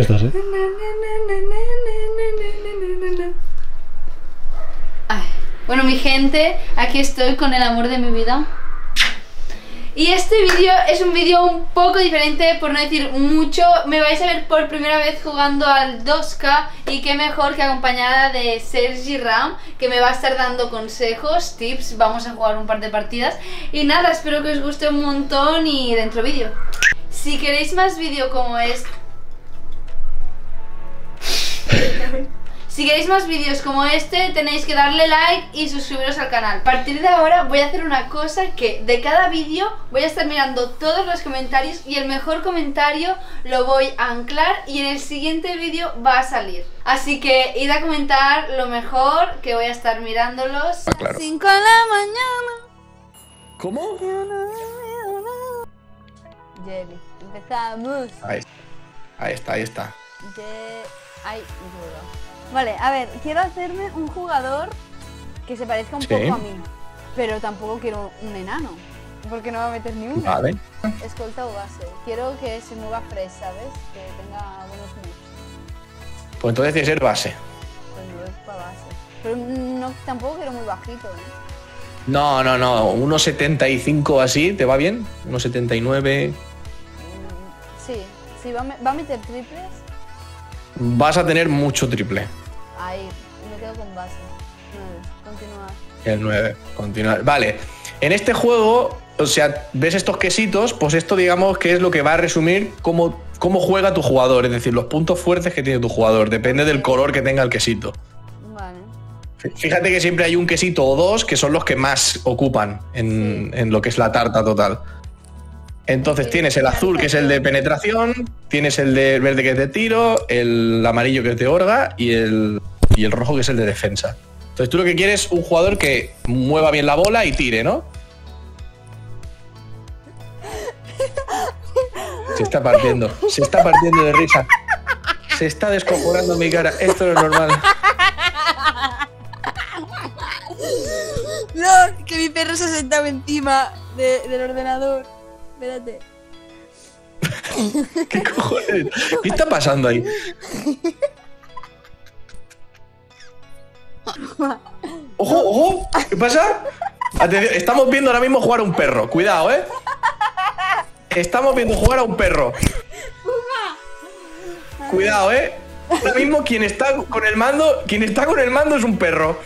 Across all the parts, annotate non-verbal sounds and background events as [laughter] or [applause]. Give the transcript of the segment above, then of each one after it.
¿eh? Bueno, mi gente, aquí estoy con el amor de mi vida. Y este vídeo es un vídeo un poco diferente, por no decir mucho. Me vais a ver por primera vez jugando al 2K y qué mejor que acompañada de Sergi Ram, que me va a estar dando consejos, tips. Vamos a jugar un par de partidas. Y nada, espero que os guste un montón y dentro vídeo. Si queréis más vídeo como este... Si queréis más vídeos como este, tenéis que darle like y suscribiros al canal. A partir de ahora voy a hacer una cosa que de cada vídeo voy a estar mirando todos los comentarios y el mejor comentario lo voy a anclar y en el siguiente vídeo va a salir. Así que id a comentar lo mejor que voy a estar mirándolos. Ah, claro. 5 de la mañana. ¿Cómo? Jelly. Empezamos. Ahí, ahí está, ahí está. De... Ay, duro. Vale, a ver, quiero hacerme un jugador que se parezca un Sí. poco a mí. Pero tampoco quiero un enano. Porque no va a meter ni uno. Vale. Escolta o base. Quiero que se mueva fresh, ¿sabes? Que tenga buenos moves. Pues entonces tiene que ser base. Pues no es para base. Pero no, tampoco quiero muy bajito, ¿eh? No, no, no. 1.75 así, ¿te va bien? 1.79. Mm, Sí, sí, va a, me- va a meter triples. Vas a tener mucho triple. Ahí, me quedo con base. Nueve. Continúa. El 9. Continuar. Vale. En este juego, o sea, ves estos quesitos, pues esto digamos que es lo que va a resumir cómo, cómo juega tu jugador, es decir, los puntos fuertes que tiene tu jugador. Depende del color que tenga el quesito. Vale. Fíjate que siempre hay un quesito o dos que son los que más ocupan en, en lo que es la tarta total. Entonces tienes el azul que es el de penetración, tienes el de verde que es de tiro, el amarillo que es de orga y el, y el rojo que es el de defensa. Entonces tú lo que quieres es un jugador que mueva bien la bola y tire, ¿no? Se está partiendo, se está partiendo de risa. Se está descojonando mi cara. Esto no es normal. No, que mi perro se ha sentado encima de- del ordenador. Espérate. [laughs] ¿Qué cojones? ¿Qué está pasando ahí? ¡Ojo, ojo! ¿Qué pasa? Atención, estamos viendo ahora mismo jugar a un perro. Cuidado, ¿eh? Estamos viendo jugar a un perro. Cuidado, ¿eh? Ahora mismo quien está con el mando, quien está con el mando es un perro.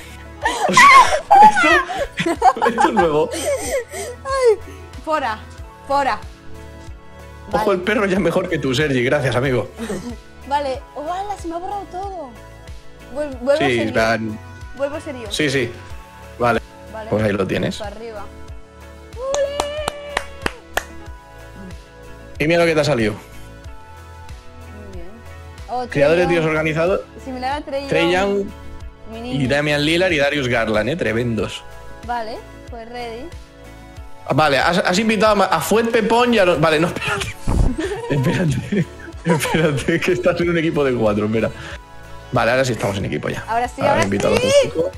O sea, esto, esto es nuevo. Fora, fora. Ojo, el perro ya es mejor que tú, Sergi. Gracias, amigo. [laughs] Vale, hola, se me ha borrado todo. Vuel- vuelvo Sí, serio. la- Vuelvo serio. sí, sí. Vale. Vale. Pues ahí lo tienes. Para arriba. Y mira lo que te ha salido. Muy bien. Oh, Creadores de tíos organizados. Similar a Trey, Trey Young y. Damian Lillard y Darius Garland, ¿eh? Tremendos. Vale, pues ready. Ah, Vale, has, has invitado a Fuet Pepón y a los... Vale, no, espérate. [laughs] espérate. Espérate, que estás en un equipo de cuatro, espera. Vale, ahora sí estamos en equipo ya. Ahora sí, ahora invitado sí. a chico.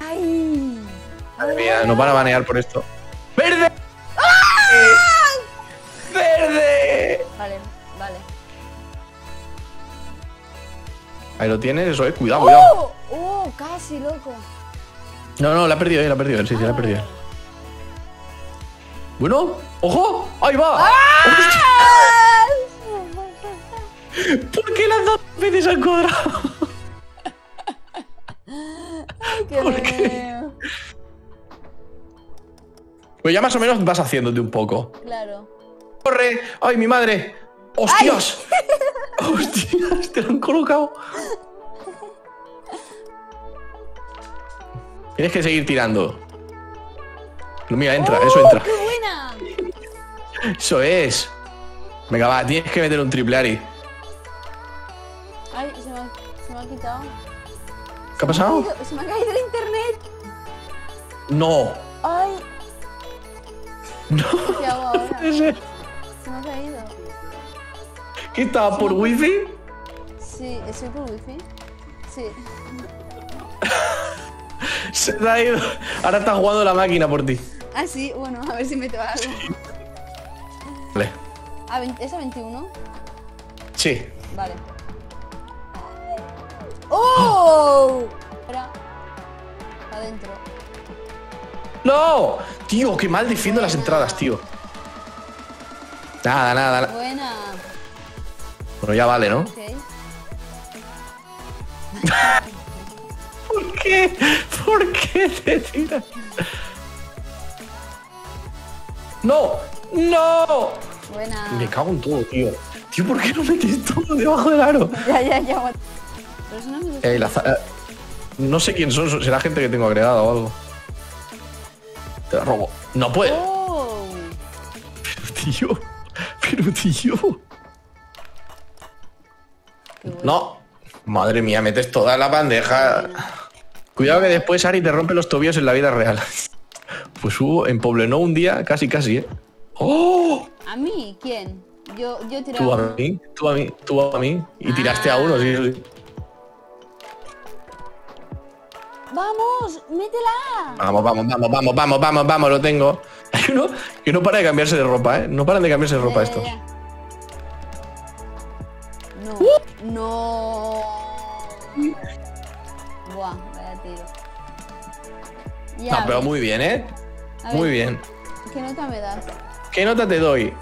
¡Ay! Madre mía, nos van a banear por esto. ¡Verde! ¡Verde! Vale, vale. Ahí lo tienes, eso es. Cuidado, cuidado. ¡Oh! Casi, loco. No, no, la ha perdido, eh, la ha perdido. Sí, sí, la ha perdido. Bueno, ojo, ahí va. ¿Por qué las dos veces al cuadrado? ¡Qué ¿Por qué? Pues ya más o menos vas haciéndote un poco. Claro. ¡Corre! ¡Ay, mi madre! ¡Hostias! [laughs] ¡Hostias! Te lo han colocado. Tienes que seguir tirando. Mira, entra, eso entra. ¡Qué buena! Eso es. Venga, va, tienes que meter un triple Ari. Ay, se me ha, se me ha quitado. ¿Qué ha pasado? Se me ha caído el internet. No. Ay, No. ¿qué hago ahora? [laughs] Se me ha caído. ¿Qué estaba por wifi? Sí, ¿estoy por wifi? Sí. Se te ha ido. Ahora está jugando la máquina por ti. Ah, sí, bueno, a ver si me toca algo. Vale. Vein- ¿Es a 21? Sí. Vale. ¡Oh! Espera. Adentro. ¡No! Tío, qué mal defiendo las entradas, tío. Nada, nada, nada. Buena. Bueno, ya vale, ¿no? Ok. [laughs] ¿Por qué? ¿Por qué te tiras? ¡No! ¡No! Buena. Me cago en todo, tío. Tío, ¿por qué no metes todo debajo del aro? [laughs] Ya, ya, ya. Pero eso no me gusta. Eh, la za- eh, no sé quién son, será gente que tengo agregada o algo. Te la robo. No puede. ¡Oh! Pero tío. Pero tío. Qué bueno. No. Madre mía, metes toda la bandeja. Cuidado que después Ari te rompe los tobillos en la vida real. [laughs] Pues hubo en Poblenou un día, casi casi, ¿eh? ¡Oh! ¿A mí? ¿Quién? Yo, yo tiraba. Tú a mí, tú a mí, tú a mí. Y tiraste a uno, sí, sí. ¡Vamos! ¡Métela! Vamos, vamos, vamos, vamos, vamos, vamos, vamos, lo tengo. [laughs] Hay uno que no para de cambiarse de ropa, ¿eh? No paran de cambiarse de ropa Ya, estos. ya. No. No. Buah, vaya tiro. Ya, No, pero muy bien, ¿eh? A ver, Muy bien. ¿Qué nota me das? ¿Qué nota te doy?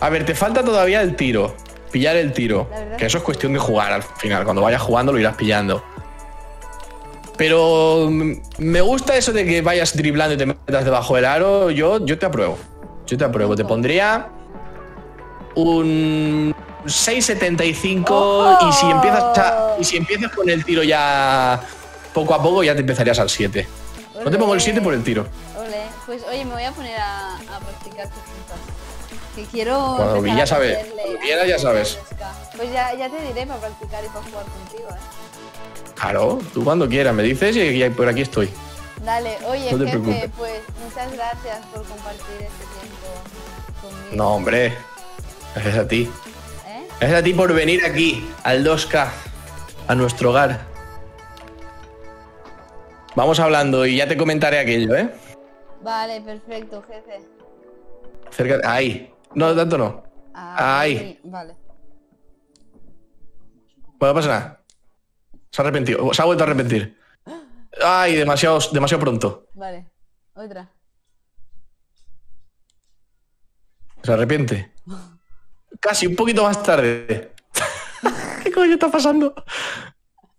A ver, te falta todavía el tiro. Pillar el tiro. Que eso es cuestión de jugar al final. Cuando vayas jugando lo irás pillando. Pero mm, me gusta eso de que vayas driblando y te metas debajo del aro. Yo, yo te apruebo. Yo te apruebo. Te pondría un 6.75 y si empiezas a- y si empiezas con el tiro ya poco a poco ya te empezarías al 7. No te pongo el 7 por el tiro. Ole, pues oye, me voy a poner a, a practicar tus puntas. Que quiero. Cuando ya sabes, cuando ya sabes. Pues ya, ya te diré para practicar y para jugar contigo, ¿eh? Claro, tú cuando quieras me dices y, y por aquí estoy. Dale, oye, No te jefe, preocupes. pues muchas gracias por compartir este tiempo conmigo. No, hombre. Gracias a ti. ¿Eh? Gracias a ti por venir aquí, al 2K, a nuestro hogar. Vamos hablando y ya te comentaré aquello, ¿eh? Vale, perfecto, jefe. Cerca. Ahí. No, tanto no. Ay. Vale. Bueno, no pasa nada. Se ha arrepentido. Se ha vuelto a arrepentir. Ay, demasiado, demasiado pronto. Vale. Otra. Se arrepiente. [laughs] Casi un poquito más tarde. [laughs] ¿Qué coño está pasando?